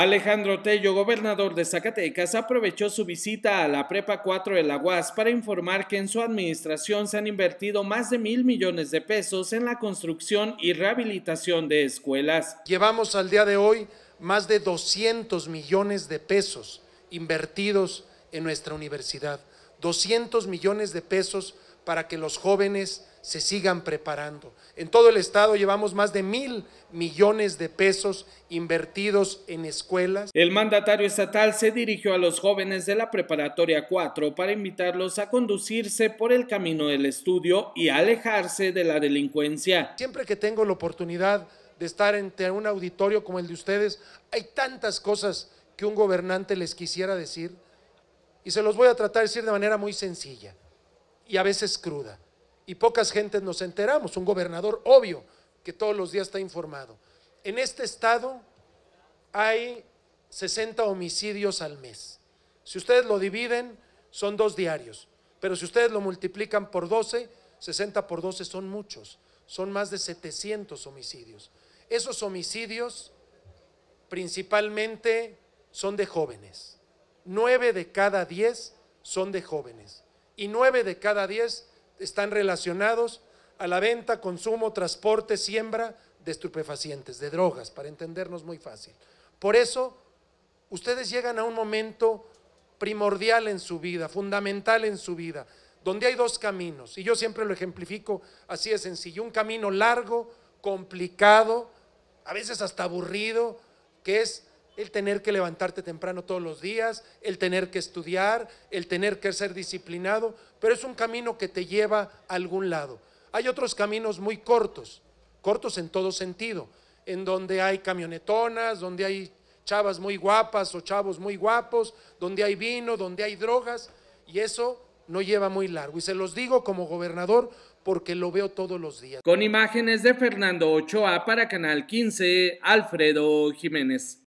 Alejandro Tello, gobernador de Zacatecas, aprovechó su visita a la Prepa 4 de la UAS para informar que en su administración se han invertido más de mil millones de pesos en la construcción y rehabilitación de escuelas. Llevamos al día de hoy más de 200 millones de pesos invertidos en nuestra universidad. 200 millones de pesos para que los jóvenes se sigan preparando. En todo el estado llevamos más de mil millones de pesos invertidos en escuelas. El mandatario estatal se dirigió a los jóvenes de la preparatoria 4 para invitarlos a conducirse por el camino del estudio y alejarse de la delincuencia. Siempre que tengo la oportunidad de estar entre un auditorio como el de ustedes, hay tantas cosas que un gobernante les quisiera decir y se los voy a tratar de decir de manera muy sencilla y a veces cruda. Y pocas gentes nos enteramos. Un gobernador obvio que todos los días está informado. En este estado hay 60 homicidios al mes. Si ustedes lo dividen, son dos diarios. Pero si ustedes lo multiplican por 12, 60 por 12 son muchos. Son más de 700 homicidios. Esos homicidios principalmente son de jóvenes. Nueve de cada diez son de jóvenes y nueve de cada diez están relacionados a la venta, consumo, transporte, siembra de estupefacientes, de drogas, para entendernos muy fácil. Por eso, ustedes llegan a un momento primordial en su vida, fundamental en su vida, donde hay dos caminos, y yo siempre lo ejemplifico así de sencillo, un camino largo, complicado, a veces hasta aburrido, que es el tener que levantarte temprano todos los días, el tener que estudiar, el tener que ser disciplinado, pero es un camino que te lleva a algún lado. Hay otros caminos muy cortos, cortos en todo sentido, en donde hay camionetonas, donde hay chavas muy guapas o chavos muy guapos, donde hay vino, donde hay drogas, y eso no lleva muy largo. Y se los digo como gobernador porque lo veo todos los días. Con imágenes de Fernando Ochoa para Canal 15, Alfredo Jiménez.